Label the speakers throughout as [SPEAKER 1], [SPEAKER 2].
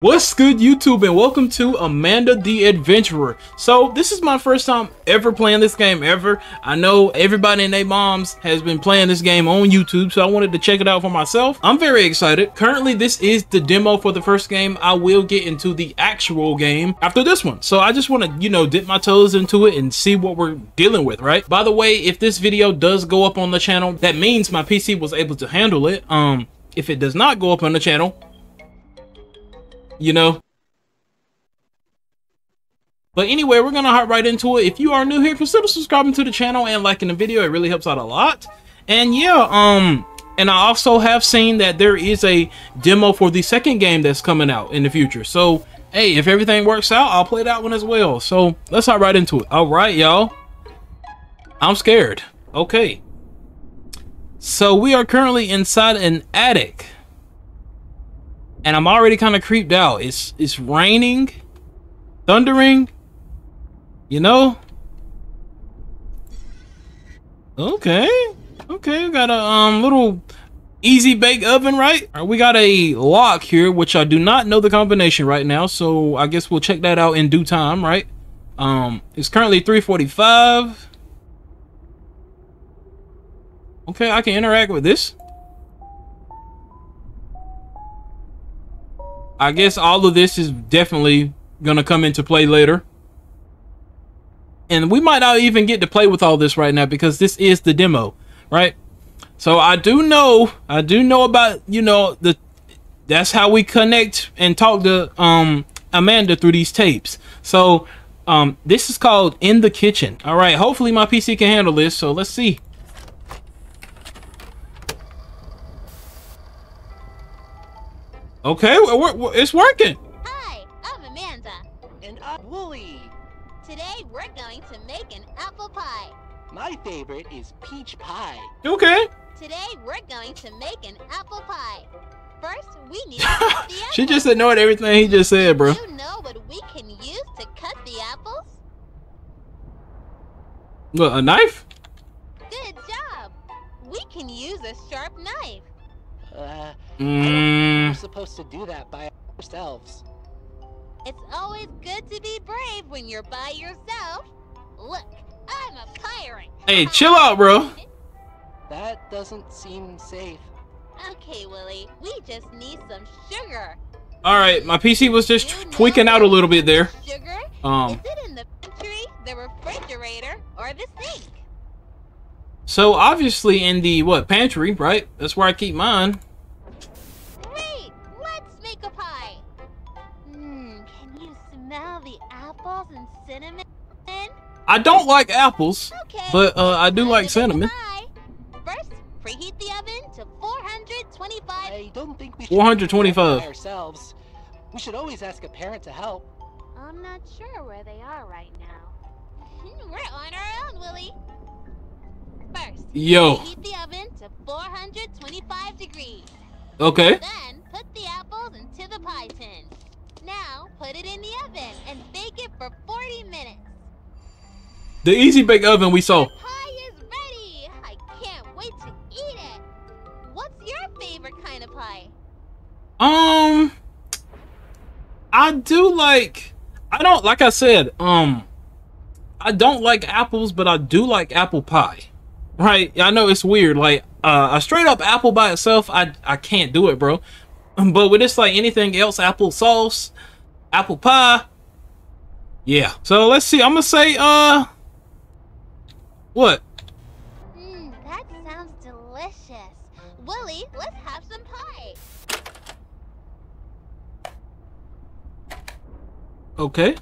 [SPEAKER 1] What's good YouTube and welcome to Amanda the Adventurer. So this is my first time ever playing this game ever. I know everybody and their moms has been playing this game on YouTube so I wanted to check it out for myself. I'm very excited. Currently this is the demo for the first game. I will get into the actual game after this one. So I just want to you know dip my toes into it and see what we're dealing with right. By the way if this video does go up on the channel that means my PC was able to handle it. Um if it does not go up on the channel you know? But anyway, we're gonna hop right into it. If you are new here, consider subscribing to the channel and liking the video. It really helps out a lot. And yeah, um, and I also have seen that there is a demo for the second game that's coming out in the future. So, hey, if everything works out, I'll play that one as well. So let's hop right into it. All right, y'all. I'm scared. Okay. So we are currently inside an attic and I'm already kind of creeped out. It's it's raining, thundering, you know. Okay, okay, we got a um little easy bake oven, right? right? We got a lock here, which I do not know the combination right now, so I guess we'll check that out in due time, right? Um, it's currently 345. Okay, I can interact with this. I guess all of this is definitely gonna come into play later. And we might not even get to play with all this right now because this is the demo, right? So I do know, I do know about, you know, the that's how we connect and talk to um Amanda through these tapes. So um this is called In the Kitchen. All right, hopefully my PC can handle this. So let's see. Okay, it's working.
[SPEAKER 2] Hi, I'm Amanda.
[SPEAKER 3] And I'm Wooly.
[SPEAKER 2] Today we're going to make an apple pie.
[SPEAKER 3] My favorite is peach pie.
[SPEAKER 1] Okay.
[SPEAKER 2] Today we're going to make an apple pie. First, we need
[SPEAKER 1] She just ignored everything he just said, bro.
[SPEAKER 2] You know what we can use to cut the apples?
[SPEAKER 1] What, a knife?
[SPEAKER 2] Good job. We can use a sharp knife.
[SPEAKER 3] Uh,
[SPEAKER 1] mm.
[SPEAKER 3] we're supposed to do that by ourselves.
[SPEAKER 2] It's always good to be brave when you're by yourself. Look, I'm a pirate.
[SPEAKER 1] Hey, chill out, bro.
[SPEAKER 3] That doesn't seem safe.
[SPEAKER 2] Okay, Wooly, we just need some sugar.
[SPEAKER 1] All right, my PC was just you tweaking out a little bit there.
[SPEAKER 2] Sugar?
[SPEAKER 1] Um.
[SPEAKER 2] Is it in the pantry, the refrigerator, or the sink?
[SPEAKER 1] So obviously in the what pantry, right? That's where I keep mine.
[SPEAKER 2] Cinnamon?
[SPEAKER 1] I don't like apples,
[SPEAKER 2] okay,
[SPEAKER 1] but uh, I do like cinnamon.
[SPEAKER 2] First, preheat the oven to 425.
[SPEAKER 3] I don't think we should
[SPEAKER 1] 425
[SPEAKER 3] ourselves. We should always ask a parent to help.
[SPEAKER 2] I'm not sure where they are right now. We're on our own, Wooly. First,
[SPEAKER 1] Yo.
[SPEAKER 2] heat the oven to 425 degrees.
[SPEAKER 1] Okay.
[SPEAKER 2] Then put the apples into the pie tin. Now put it in the oven and bake it for 40 minutes.
[SPEAKER 1] The easy bake oven we saw.
[SPEAKER 2] The pie is ready. I can't wait to eat it. What's your favorite kind of pie?
[SPEAKER 1] Um, I do like. I don't like I said. Um, I don't like apples, but I do like apple pie. Right? I know it's weird. Like uh, a straight up apple by itself, I I can't do it, bro. But with this like anything else, apple sauce, apple pie, yeah. So let's see. I'm gonna say uh, what?
[SPEAKER 2] Mmm, that sounds delicious. Wooly, let's have some pie.
[SPEAKER 1] Okay.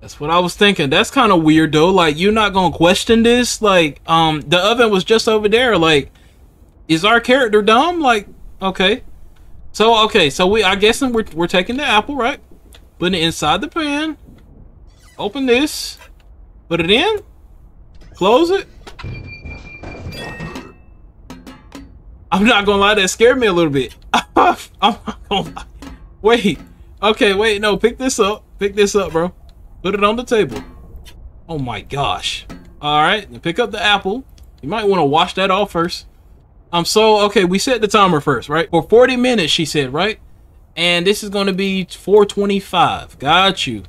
[SPEAKER 1] That's what I was thinking. That's kind of weird though. Like you're not gonna question this. Like um, the oven was just over there. Like, is our character dumb? Like, okay. So okay, so we I guess we're we're taking the apple right, putting it inside the pan. Open this, put it in, close it. I'm not gonna lie, that scared me a little bit. I'm not gonna lie. Wait. Okay, wait, no, pick this up. Pick this up, bro. Put it on the table. Oh my gosh. All right, pick up the apple. You might want to wash that off first. Um, so okay, we set the timer first, right? For 40 minutes, she said, right? And this is gonna be 425. Got you.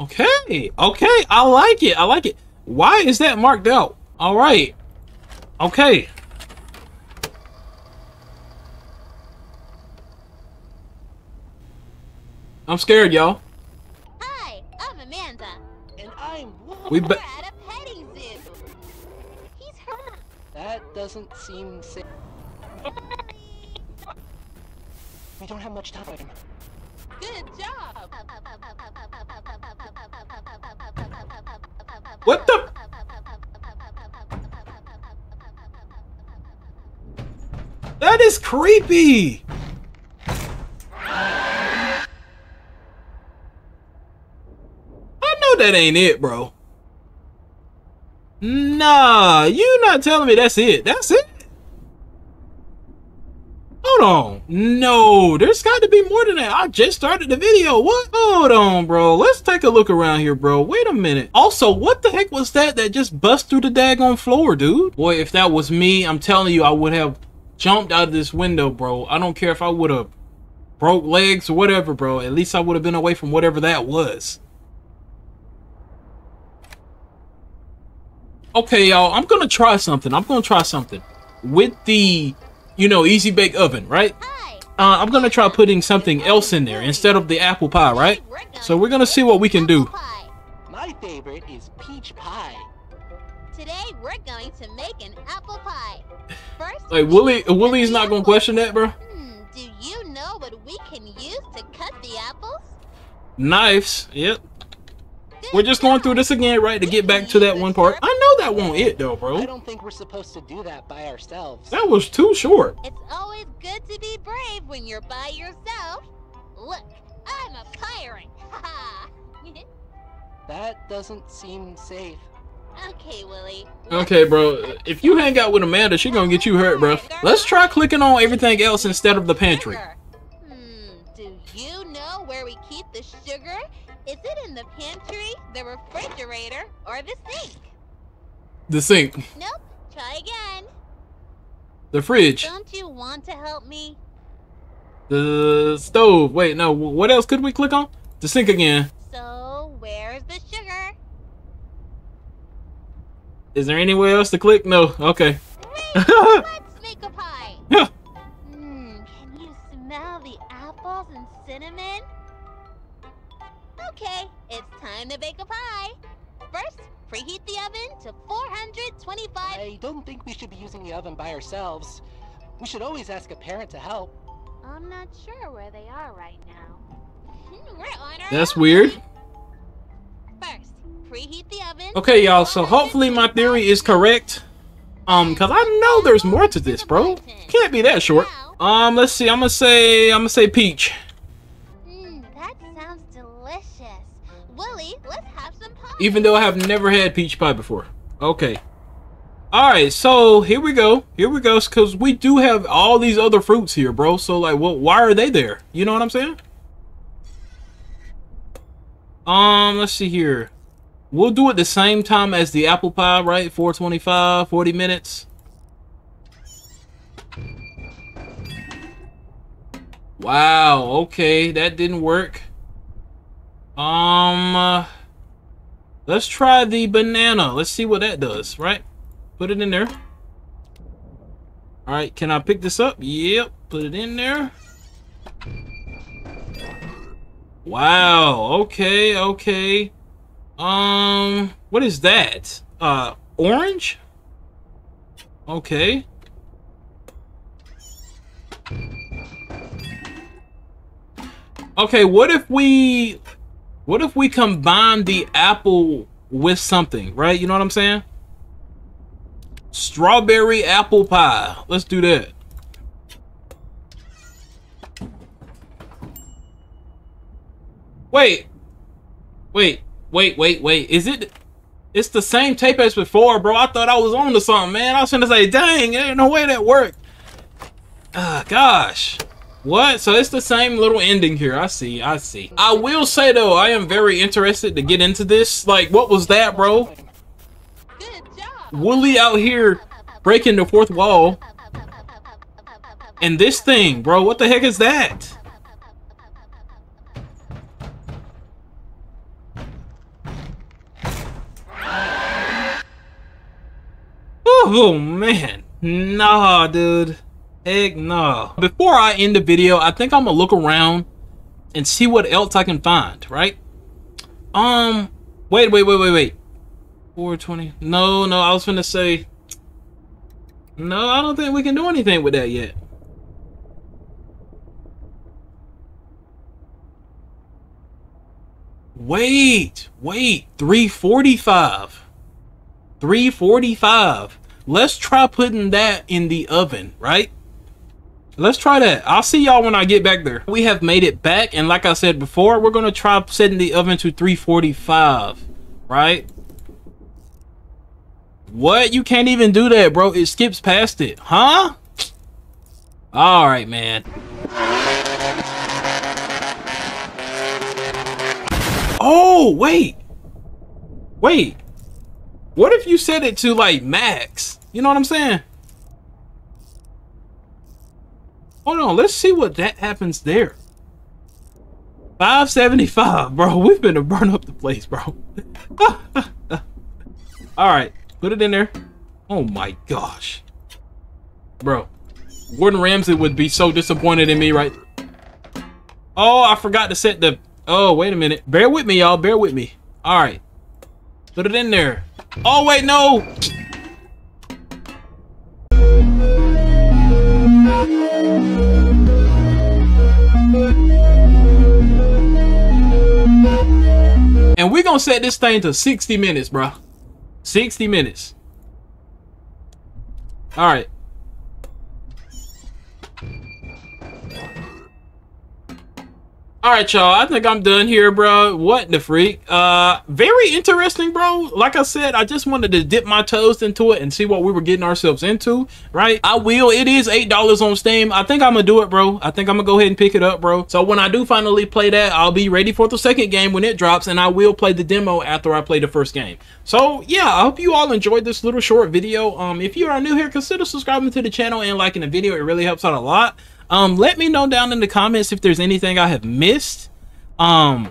[SPEAKER 1] Okay, okay, I like it. I like it. Why is that marked out? All right. Okay. I'm scared, y'all.
[SPEAKER 2] Hi, I'm Amanda.
[SPEAKER 3] And I'm.
[SPEAKER 1] We
[SPEAKER 2] We're at a petting zoo. He's hurt.
[SPEAKER 3] That doesn't seem safe. We don't have much time.
[SPEAKER 2] Good job.
[SPEAKER 1] What the? That is creepy. I know that ain't it, bro. Nah, you not telling me that's it. That's it. Hold on. No, there's got to be more than that. I just started the video. What? Hold on, bro. Let's take a look around here, bro. Wait a minute. Also, what the heck was that that just bust through the daggone floor, dude? Boy, if that was me, I'm telling you, I would have jumped out of this window, bro. I don't care if I would have broke legs or whatever, bro. At least I would have been away from whatever that was. Okay, y'all, I'm gonna try something. I'm gonna try something with the, you know, easy bake oven, right? Uh, I'm gonna try putting something else in there instead of the apple pie, right? So we're gonna see what we can do.
[SPEAKER 3] My favorite is peach pie.
[SPEAKER 2] Today we're going to make an apple pie. First,
[SPEAKER 1] Like Wooly, Wooly's not gonna question that, bro.
[SPEAKER 2] Hmm, do you know what we can use to cut the apples?
[SPEAKER 1] Knives, yep.
[SPEAKER 2] Good
[SPEAKER 1] We're just going through this again, right, to get back to that one part. I know that won't it though, bro.
[SPEAKER 3] I
[SPEAKER 1] bro.
[SPEAKER 3] don't think we're supposed to do that by ourselves.
[SPEAKER 1] That was too short.
[SPEAKER 2] It's always good to be brave when you're by yourself. Look, I'm a pirate. Ha
[SPEAKER 3] That doesn't seem safe.
[SPEAKER 2] Okay, Wooly.
[SPEAKER 1] Okay, bro. If you hang out with Amanda, she gonna get you hurt, bro. Let's try clicking on everything else instead of the pantry.
[SPEAKER 2] Hmm, do you know where we keep the sugar? Is it in the pantry, the refrigerator, or the sink?
[SPEAKER 1] The sink,
[SPEAKER 2] Nope. Try again.
[SPEAKER 1] the fridge,
[SPEAKER 2] Don't you want to help me?
[SPEAKER 1] the stove. Wait, no. What else could we click on? The sink again.
[SPEAKER 2] So, where's the sugar?
[SPEAKER 1] Is there anywhere else to click? No. Okay.
[SPEAKER 2] Great! Let's make a pie.
[SPEAKER 1] Yeah.
[SPEAKER 2] Hmm, can you smell the apples and cinnamon? Okay, it's time to bake a pie. First, preheat the oven to 425.
[SPEAKER 3] I don't think we should be using the oven by ourselves. We should always ask a parent to help.
[SPEAKER 2] I'm not sure where they are right now. We're on our
[SPEAKER 1] That's
[SPEAKER 2] own.
[SPEAKER 1] weird.
[SPEAKER 2] First, preheat the oven.
[SPEAKER 1] Okay, y'all. So hopefully my theory is correct. Um, cause I know there's more to this, bro. Can't be that short. Um, let's see. I'm gonna say. I'm gonna say peach. Even though I have never had peach pie before. Okay. Alright, so here we go. Here we go. Because we do have all these other fruits here, bro. So, like, well, why are they there? You know what I'm saying? Um, let's see here. We'll do it the same time as the apple pie, right? 425, 40 minutes. Wow, okay, that didn't work. Um, uh, let's try the banana. Let's see what that does, right? Put it in there. All right, can I pick this up? Yep, put it in there. Wow, okay, okay. Um, what is that? Uh, orange? Okay. Okay, what if we what if we combine the apple with something, right? You know what I'm saying? Strawberry apple pie. Let's do that. Wait. Wait, wait, wait, wait. Is it it's the same tape as before, bro. I thought I was on to something, man. I was gonna say, dang, ain't no way that worked. Ah, gosh. What? So it's the same little ending here. I see. I see. I will say though, I am very interested to get into this. Like, what was that, bro? Wooly out here breaking the fourth wall. And this thing, bro, what the heck is that? Oh man, nah, dude. Heck no. Before I end the video, I think I'm gonna look around and see what else I can find, right? Um, wait, wait, wait, wait, wait. 420. No, no, I was gonna say. No, I don't think we can do anything with that yet. Wait, wait, 345. 345. Let's try putting that in the oven, right? Let's try that. I'll see y'all when I get back there. We have made it back, and like I said before, we're gonna try setting the oven to 345, right? What? You can't even do that, bro. It skips past it. Huh? All right, man. Oh, wait. Wait. What if you set it to like max? You know what I'm saying? Hold on, let's see what that happens there. 575, bro. We've been to burn up the place, bro. All right, put it in there. Oh my gosh. Bro, Gordon Ramsay would be so disappointed in me, right? Oh, I forgot to set the... Oh, wait a minute. Bear with me, y'all. Bear with me. All right. Put it in there. Oh, wait, no. We're going to set this thing to 60 minutes, bro. 60 minutes. All right. All right, y'all. I think I'm done here, bro. What the freak? Uh, very interesting, bro. Like I said, I just wanted to dip my toes into it and see what we were getting ourselves into, right? I will. It is $8 on Steam. I think I'm gonna do it, bro. I think I'm gonna go ahead and pick it up, bro. So when I do finally play that, I'll be ready for the second game when it drops, and I will play the demo after I play the first game. So yeah, I hope you all enjoyed this little short video. Um, if you are new here, consider subscribing to the channel and liking the video. It really helps out a lot. Um, let me know down in the comments if there's anything I have missed. Um,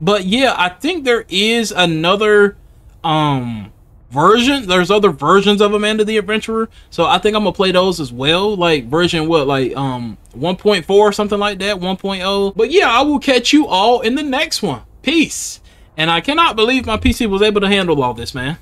[SPEAKER 1] but yeah, I think there is another um version. There's other versions of Amanda the Adventurer, so I think I'm gonna play those as well. Like version what, like um 1.4 or something like that, 1.0. But yeah, I will catch you all in the next one. Peace. And I cannot believe my PC was able to handle all this, man.